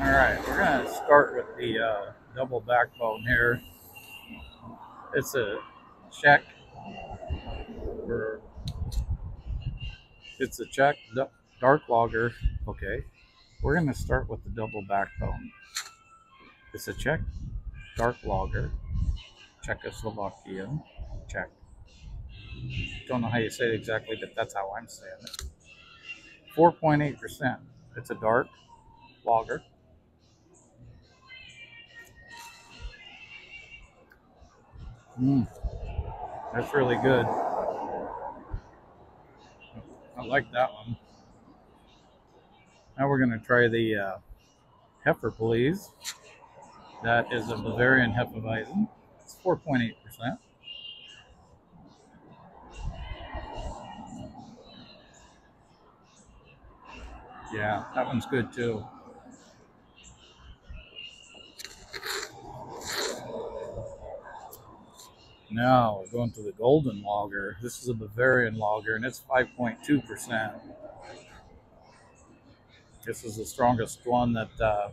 All right, we're gonna start with the uh, double backbone here. It's a. For, it's a Czech d- dark logger. Okay, we're gonna start with the double backbone. It's a Czech dark lager, Czechoslovakian, Czech. Don't know how you say it exactly, but that's how I'm saying it. 4.8%. It's a dark lager. Mm, that's really good. I like that one. Now we're going to try the uh, please. That is a Bavarian Hefeweizen. It's 4.8%. Yeah, that one's good too. Now we're going to the Golden Lager. This is a Bavarian lager and it's 5.2%. This is the strongest one that uh,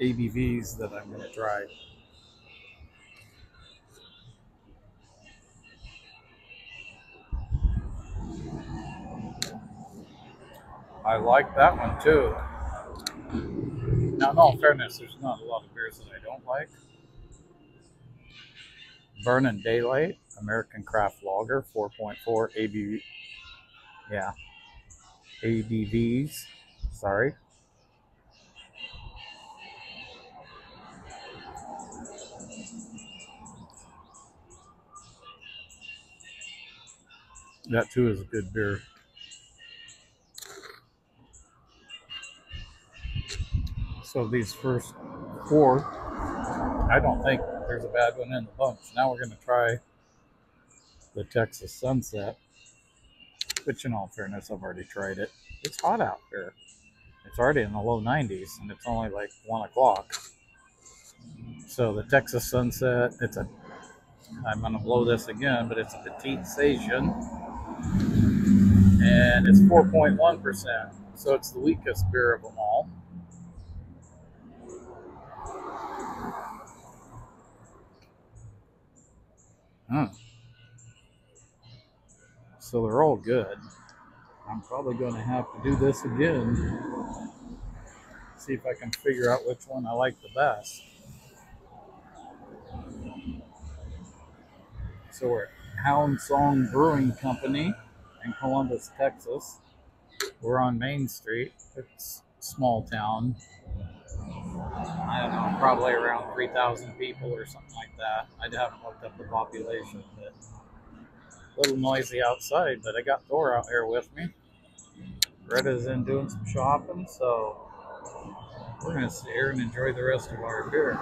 ABVs that I'm going to try. I like that one too. Now, in all fairness, there's not a lot of beers that I don't like. Burning Daylight, American Craft Lager, 4.4 ABV. Yeah, ABVs. Sorry. That too is a good beer. So these first four, I don't think there's a bad one in the bunch. Now we're going to try the Texas Sunset, which in all fairness, I've already tried it. It's hot out here. It's already in the low 90s and it's only like one o'clock. So the Texas Sunset, it's a, I'm going to blow this again, but it's a petite Saison, and it's 4.1%. So it's the weakest beer of them all. Huh. So they're all good. I'm probably going to have to do this again. See if I can figure out which one I like the best. So we're at Hound Song Brewing Company in Columbus, Texas. We're on Main Street. It's small town. I don't know, probably around 3,000 people or something like that. I haven't looked up the population, but a little noisy outside. But I got Thor out here with me. Greta's in doing some shopping, so we're going to sit here and enjoy the rest of our beer.